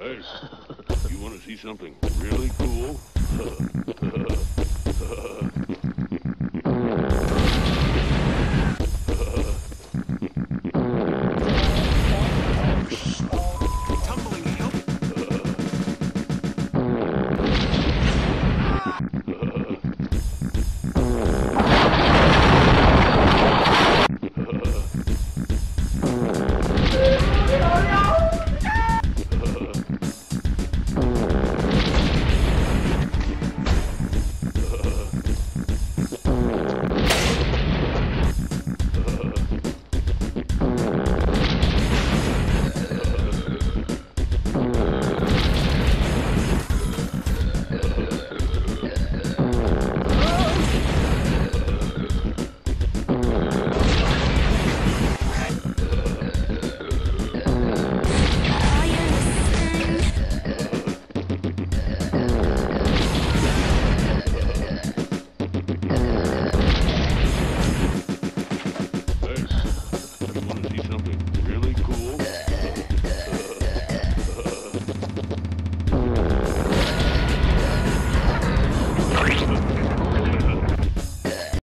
Hey, you want to see something really cool?